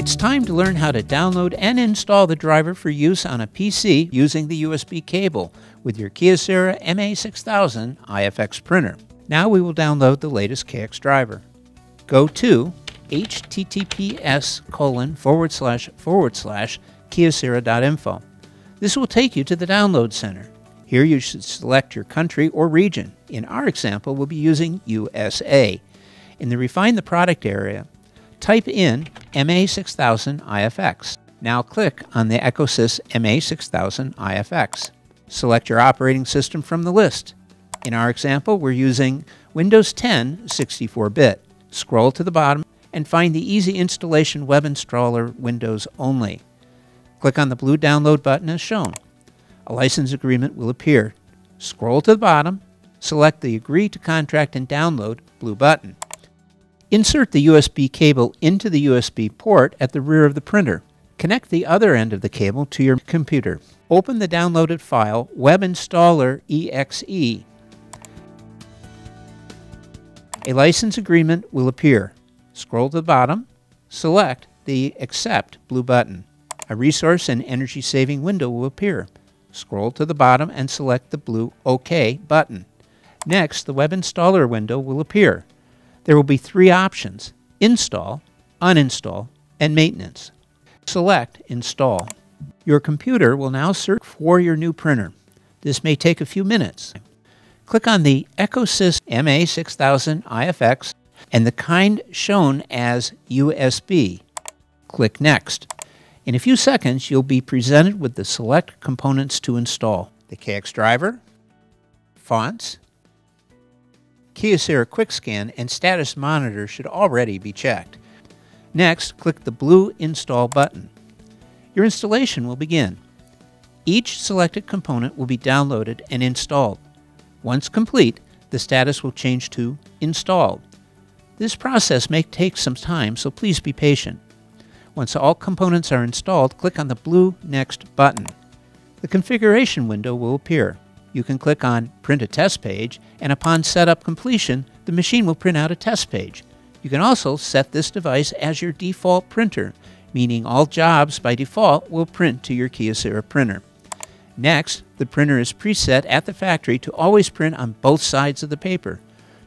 It's time to learn how to download and install the driver for use on a PC using the USB cable with your Kyocera MA6000 IFX printer. Now we will download the latest KX driver. Go to https colon forward slash forward slash kyocera.info. This will take you to the download center. Here you should select your country or region. In our example, we'll be using USA. In the Refine the Product area, type in MA6000 IFX. Now click on the EcoSys MA6000 IFX. Select your operating system from the list. In our example, we're using Windows 10 64-bit. Scroll to the bottom and find the Easy Installation Web Installer Windows Only. Click on the blue download button as shown. A license agreement will appear. Scroll to the bottom, select the Agree to Contract and Download blue button. Insert the USB cable into the USB port at the rear of the printer. Connect the other end of the cable to your computer. Open the downloaded file Web Installer EXE. A license agreement will appear. Scroll to the bottom, select the Accept blue button. A resource and energy saving window will appear. Scroll to the bottom and select the blue OK button. Next, the Web Installer window will appear there will be three options install, uninstall, and maintenance. Select Install. Your computer will now search for your new printer. This may take a few minutes. Click on the EcoSys MA6000 IFX and the kind shown as USB. Click Next. In a few seconds, you'll be presented with the select components to install. The KX driver, fonts, Kyocera QuickScan and status monitor should already be checked. Next, click the blue Install button. Your installation will begin. Each selected component will be downloaded and installed. Once complete, the status will change to Installed. This process may take some time, so please be patient. Once all components are installed, click on the blue Next button. The configuration window will appear you can click on Print a Test Page, and upon setup completion, the machine will print out a test page. You can also set this device as your default printer, meaning all jobs by default will print to your Kyocera printer. Next, the printer is preset at the factory to always print on both sides of the paper.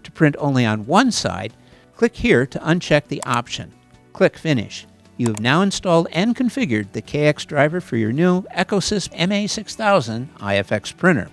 To print only on one side, click here to uncheck the option. Click Finish. You have now installed and configured the KX driver for your new EcoSys MA6000 IFX printer.